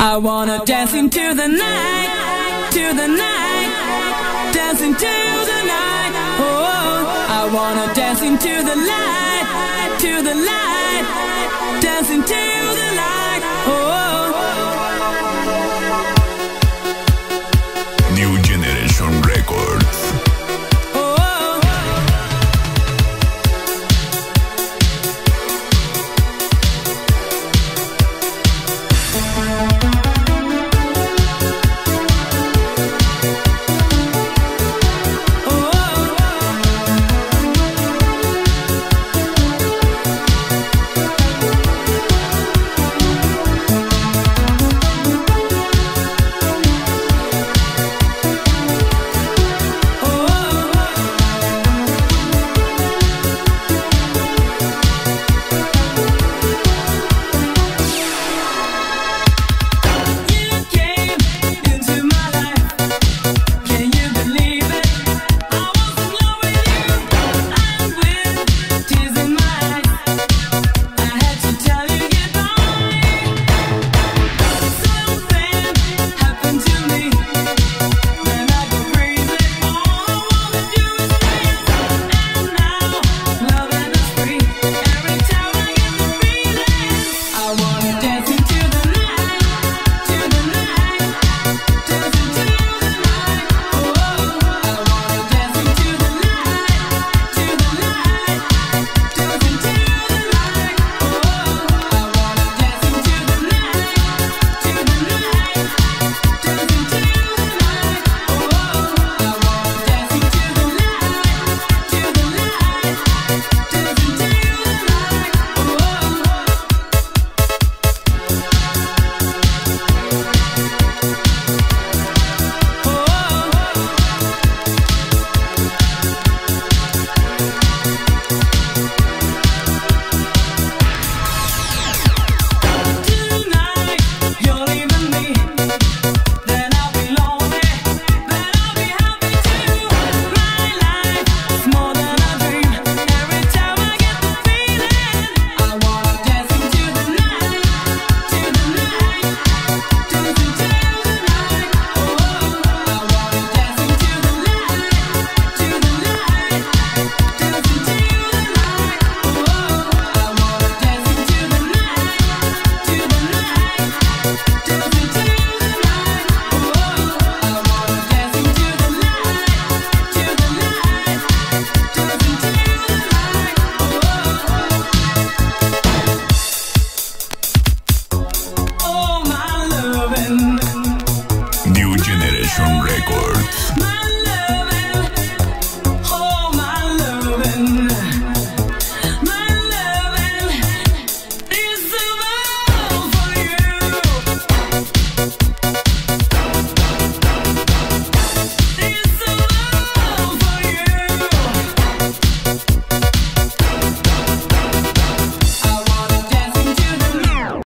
I wanna dance into the night, to the night, dance into the night. Oh, I wanna dance into the light, to the light, dance into the light. Oh. Records.